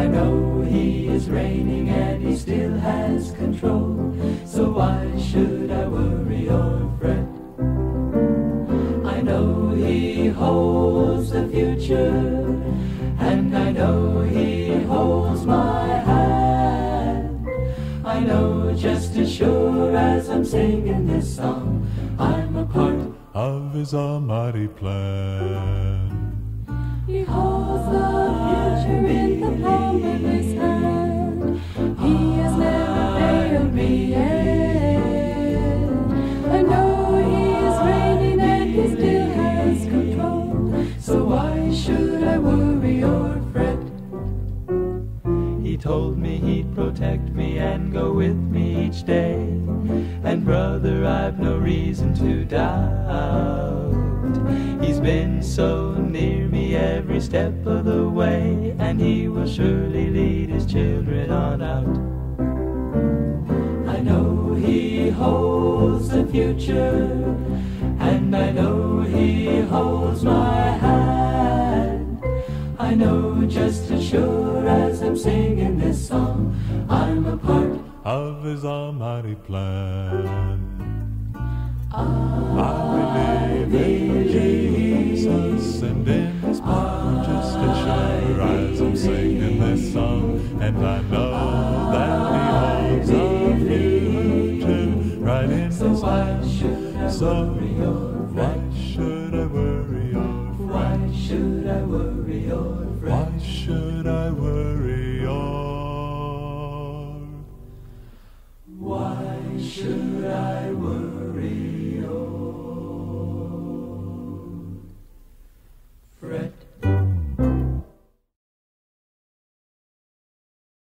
I know he is reigning and he still has control. So why should I worry or fret? I know he holds the future, and I know he holds my hand. I know just as sure as I'm singing this song, I'm a part of his almighty plan. Told me he'd protect me and go with me each day. And brother, I've no reason to doubt. He's been so near me every step of the way, and he will surely lead his children on out. I know he holds the future, and I know he holds my hand. I know just as sure as I'm singing this song, I'm a part of his almighty plan. I believe in Jesus and in his power just as sure as I'm singing this song. And I know that he holds a future right in his hand. So should I worry?